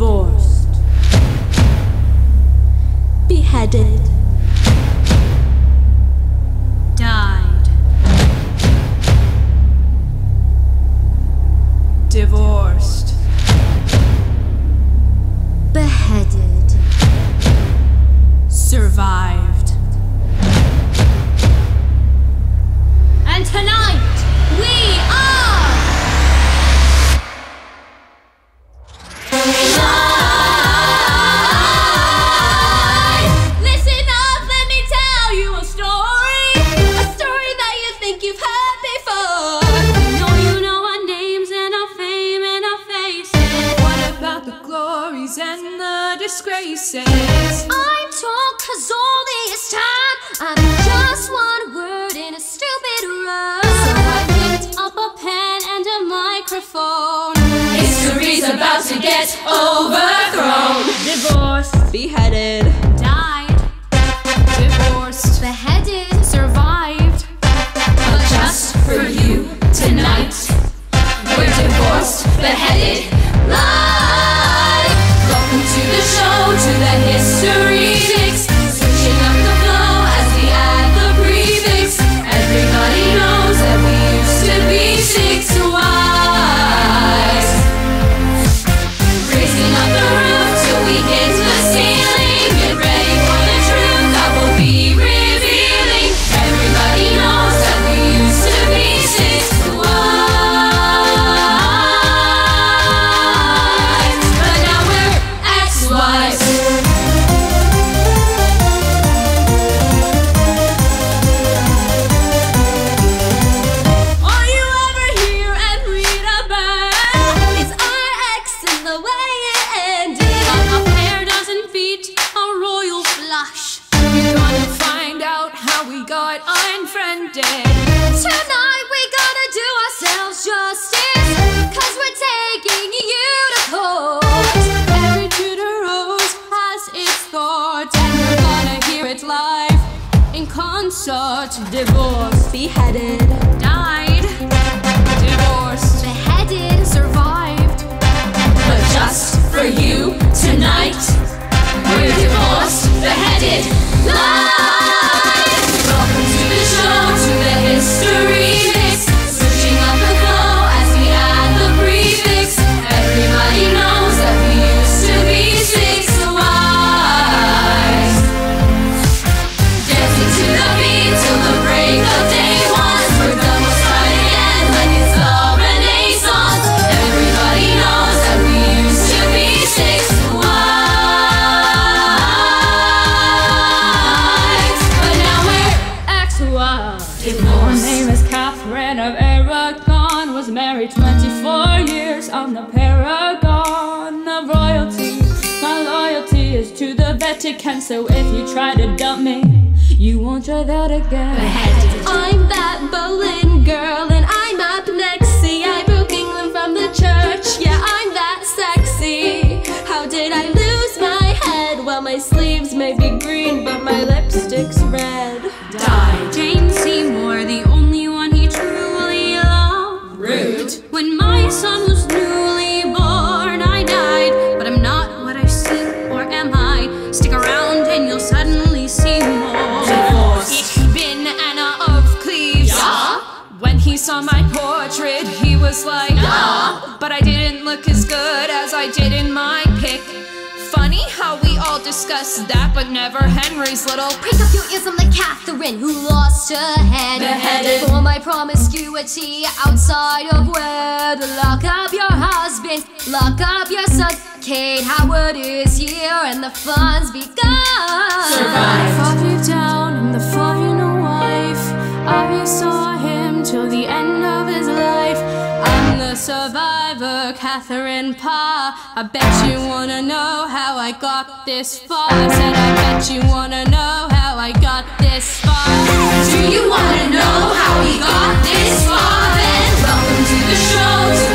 divorced, beheaded, died, divorced, beheaded, survived. and tonight this time I'm just one word in a stupid rhyme. So I picked up a pen and a microphone. History's about to get overthrown. divorced, beheaded, Died, Divorced, beheaded, survived. but just for you tonight. We're divorced, beheaded, unfriended. Tonight we gotta do ourselves justice, cause we're taking you to court. Every Tudor rose has its thoughts, and we're gonna hear it live in concert. divorced, beheaded, Died, divorced, Beheaded, survived. but just 24 years. I'm the paragon of royalty. My loyalty is to the Vatican. So if you try to dump me, you won't try that again. I'm that Boleyn girl, and I'm up next. Was like, ah, but I didn't look as good as I did in my pic. Funny how we all discussed that, but never Henry's little Pick up your ears, I'm like Catherine who lost her head. Beheaded. For my promiscuity outside of wed. Lock up your husband, lock up your son. Kate Howard is here and the fun's begun. Survived. Fought you down in the fall, you know, wife. I saw him Catherine Parr. I bet you wanna know how I got this far. I said, I bet you wanna know how I got this far. Do you wanna know how we got this far? Then welcome to the show,